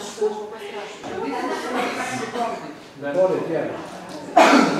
страшного. Нічого страшного. Море, дякую.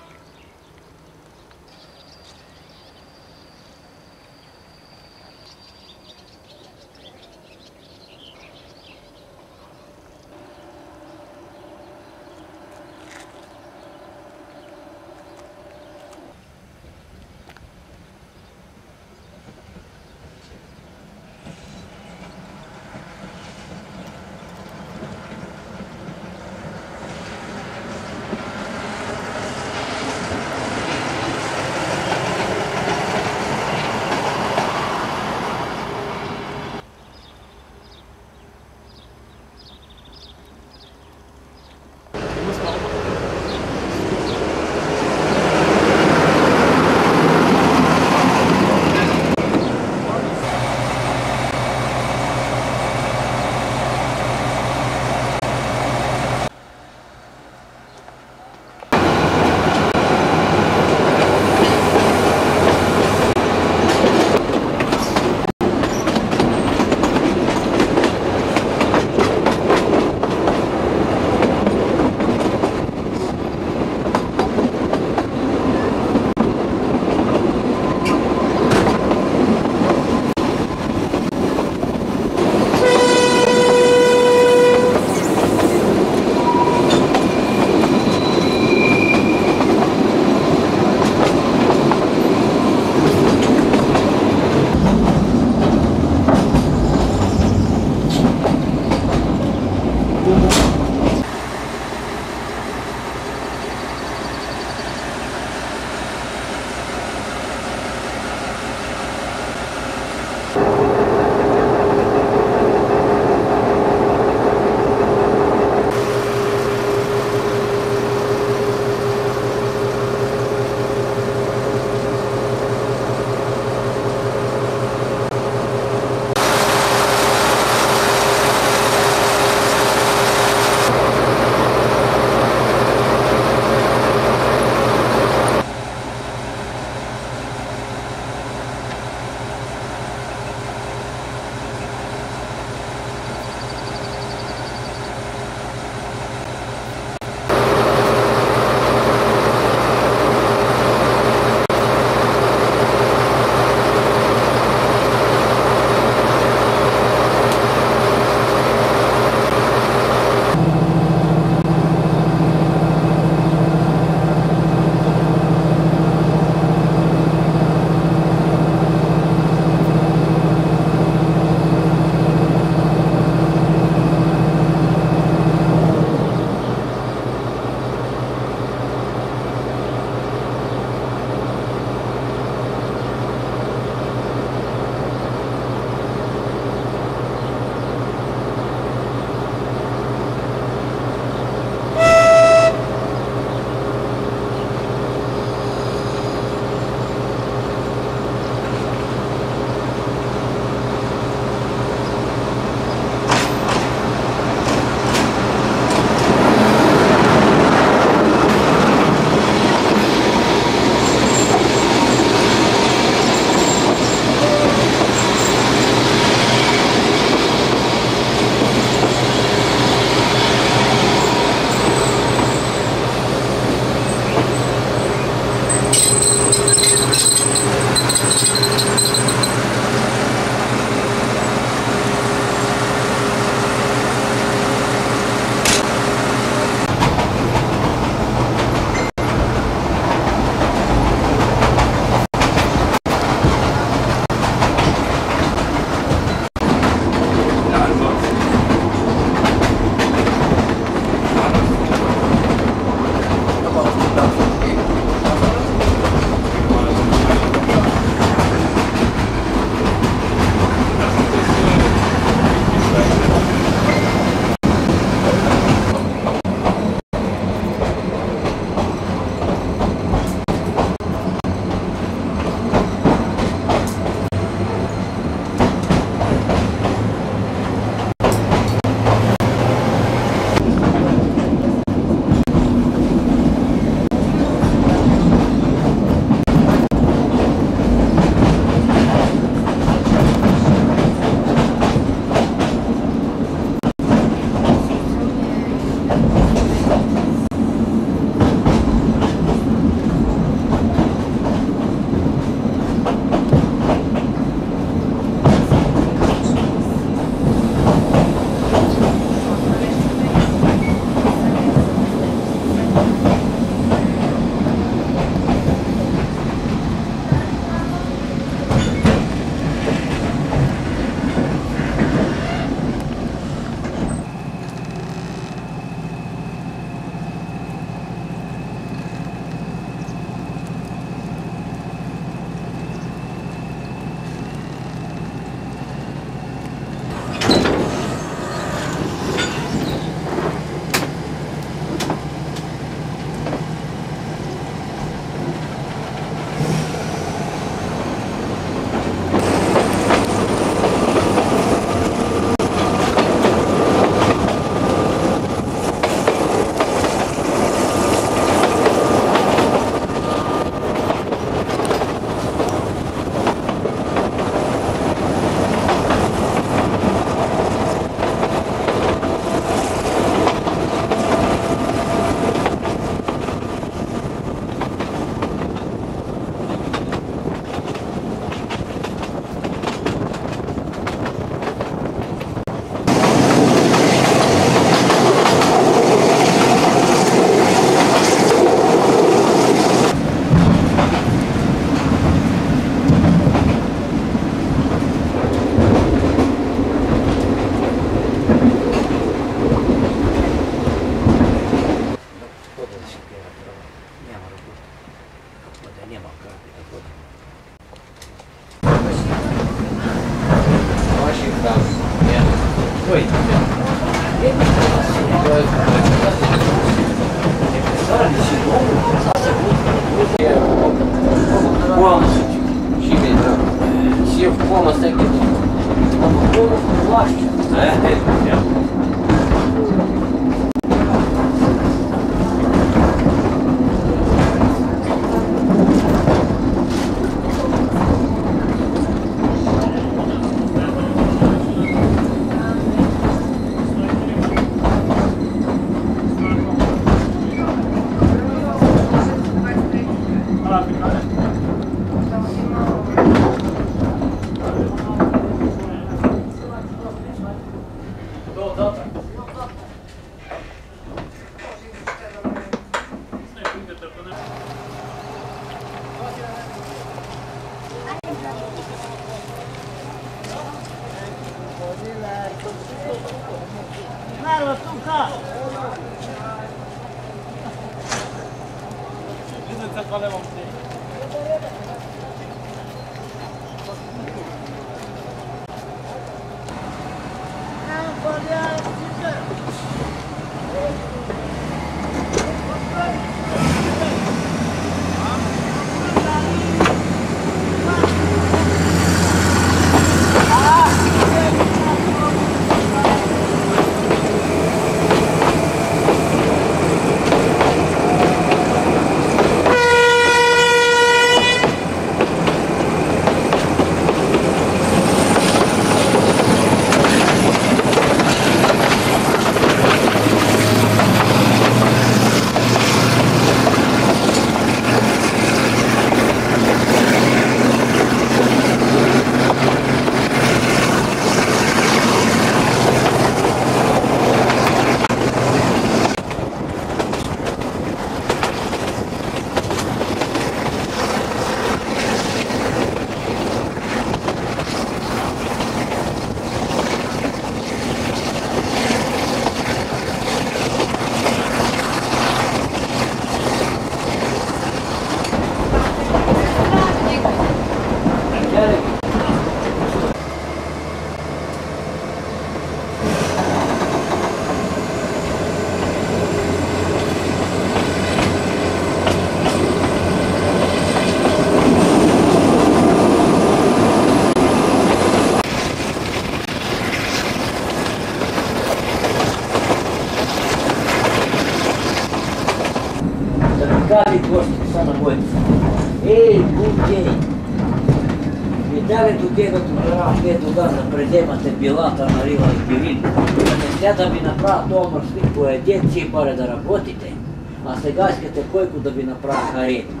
吧？可以。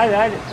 Olha, olha.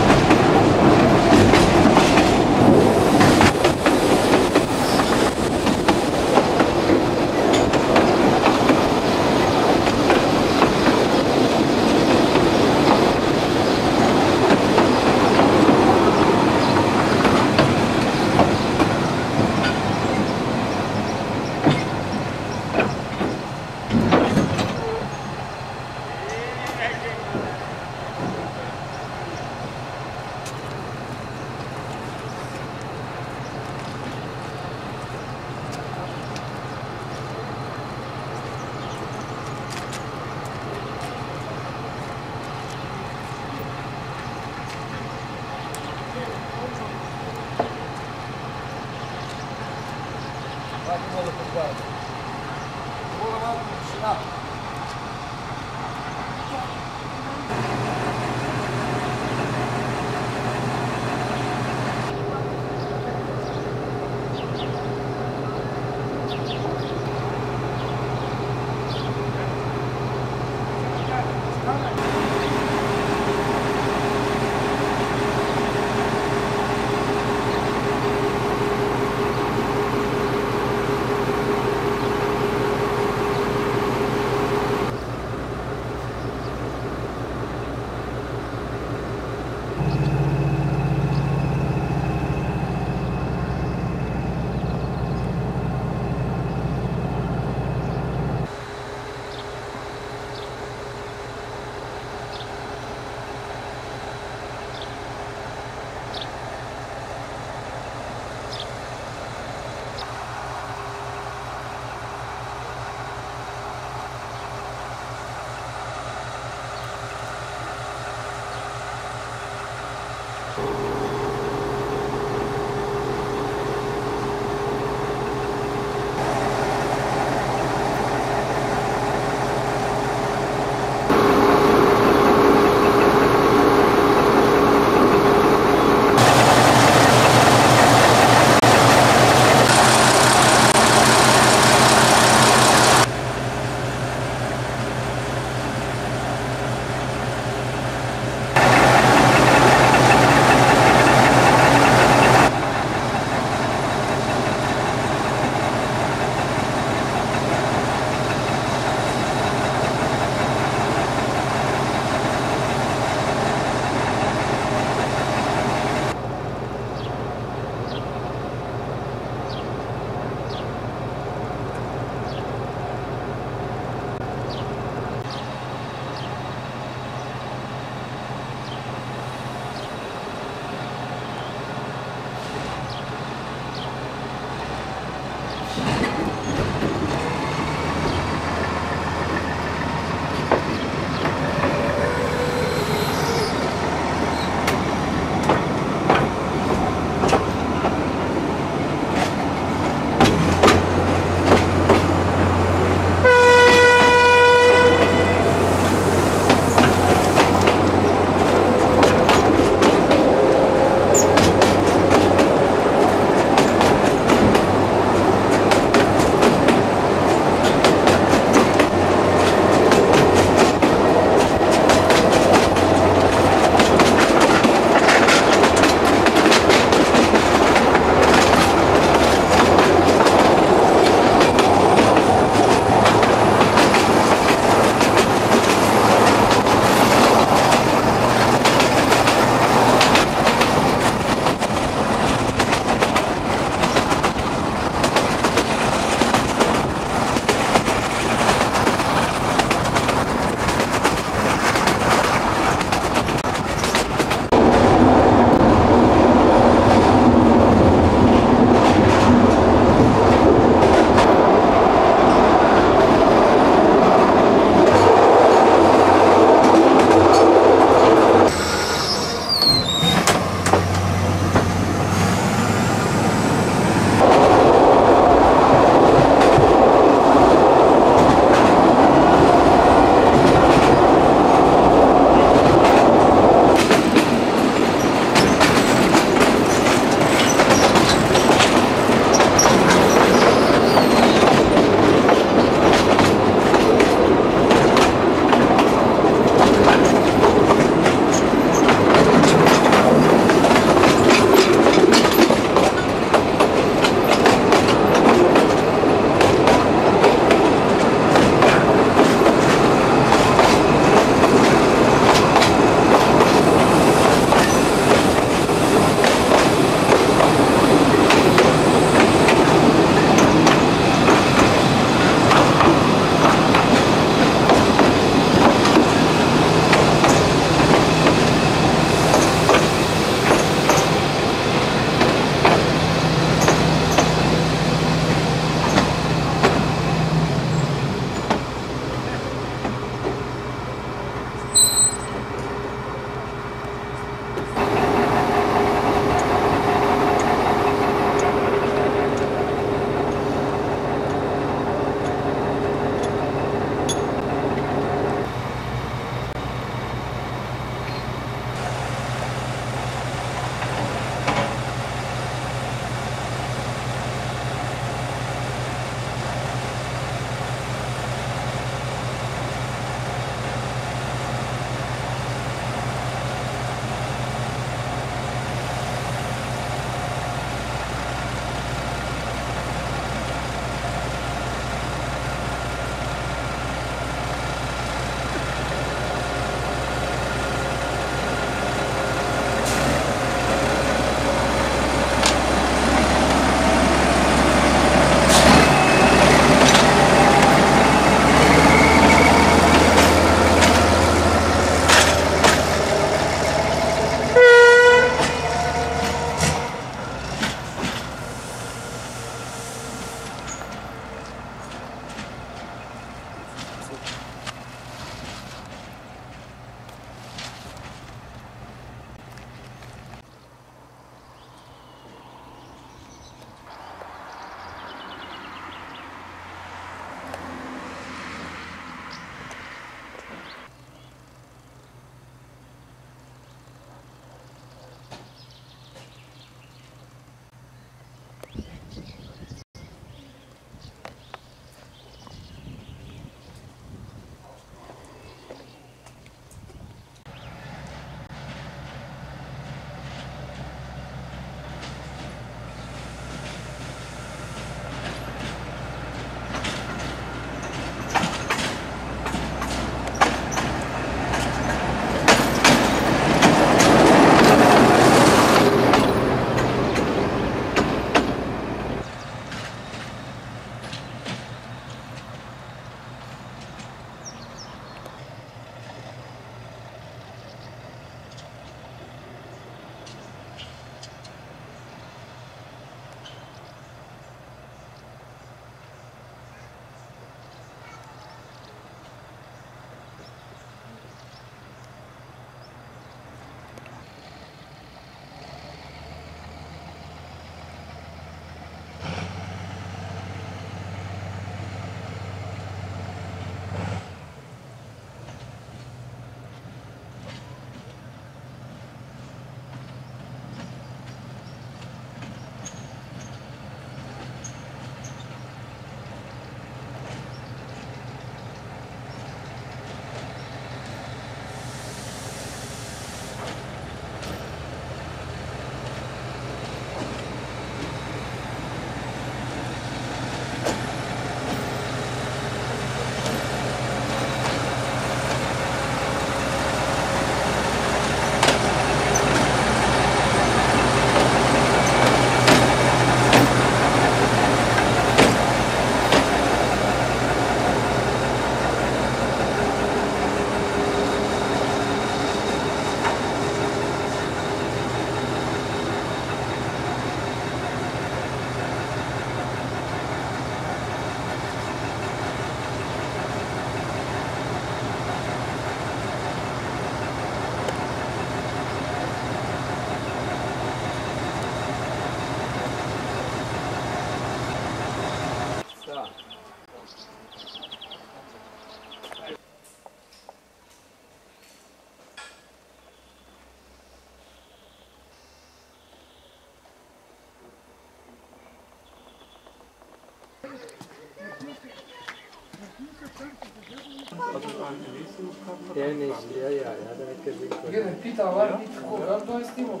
ни талант, ни такова, то е стимул.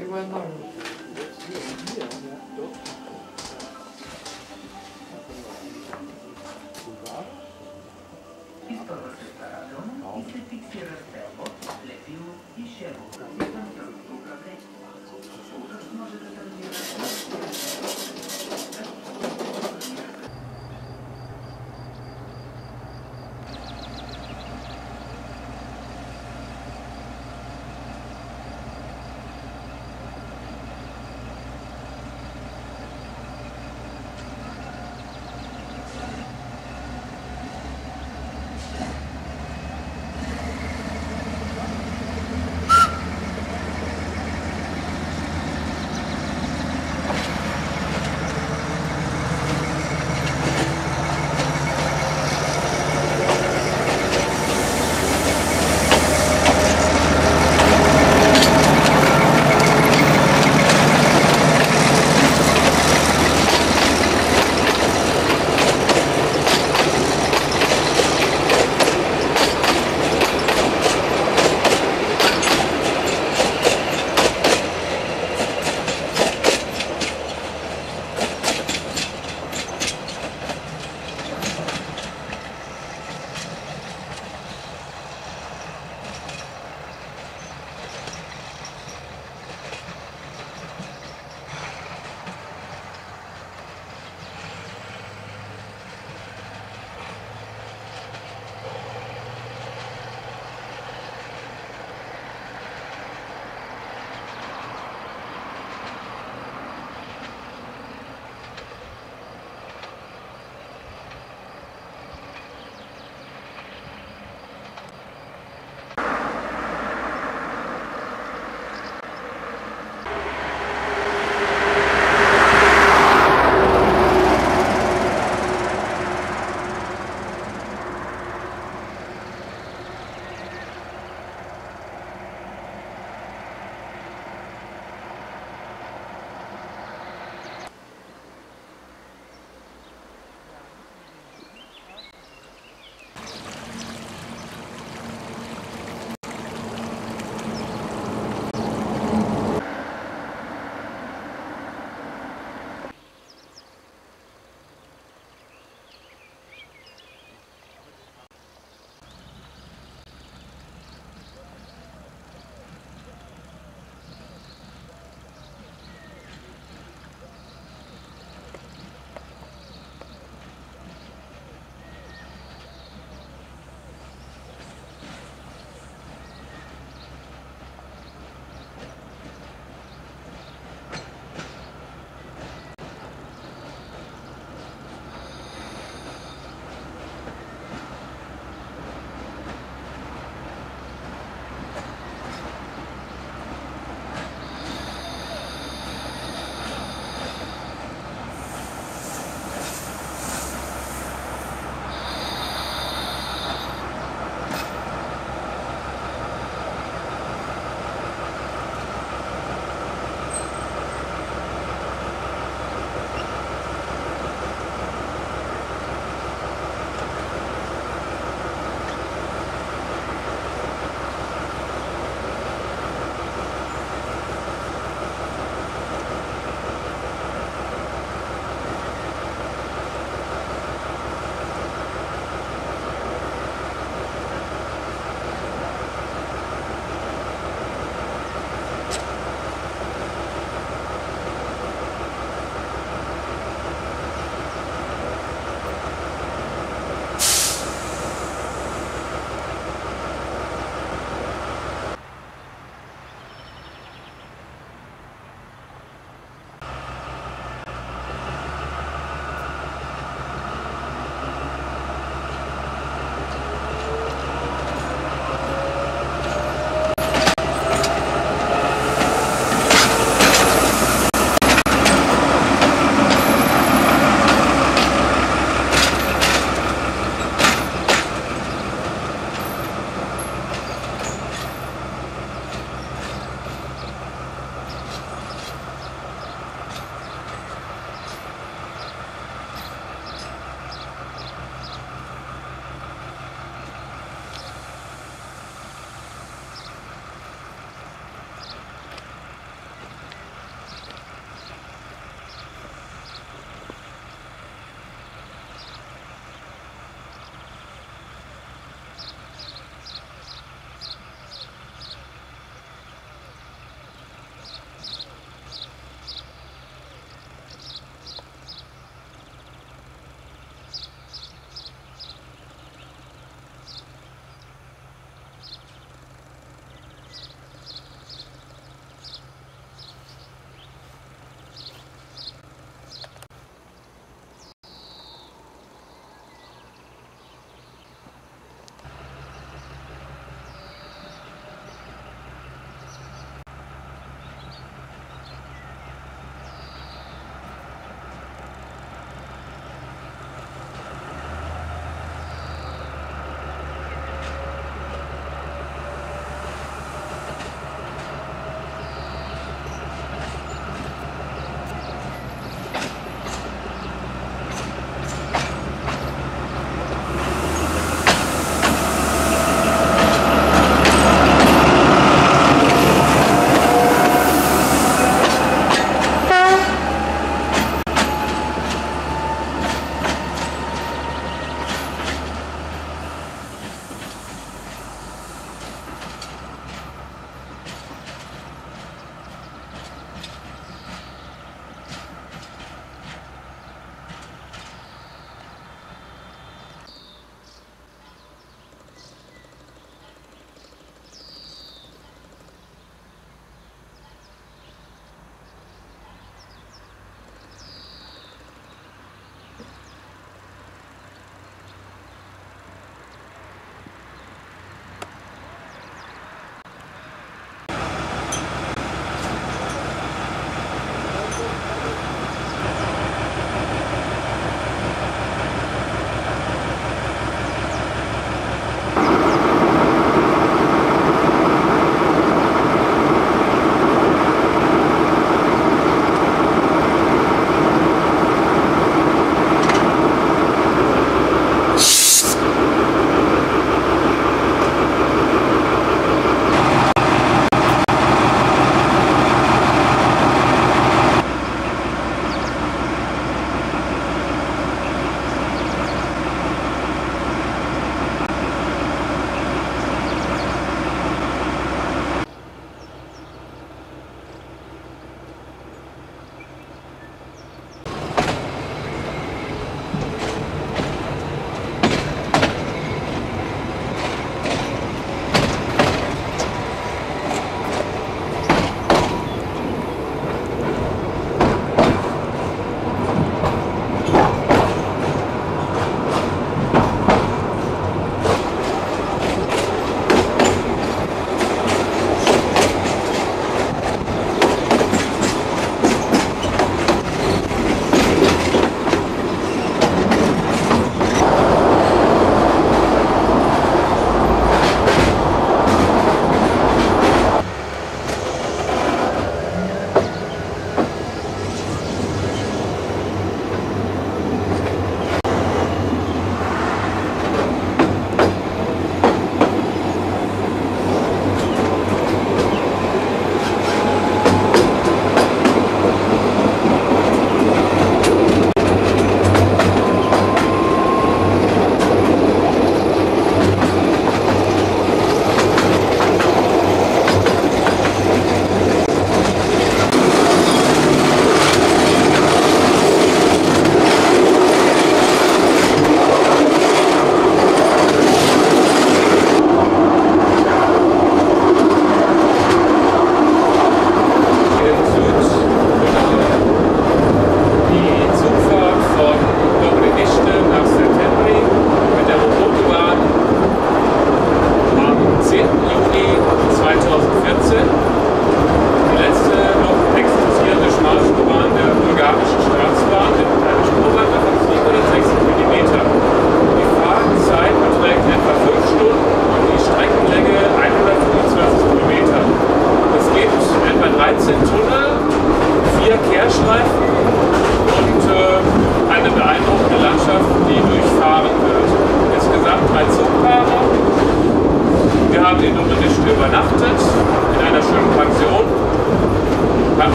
Има едно. Изпълва се старателно и се фиксира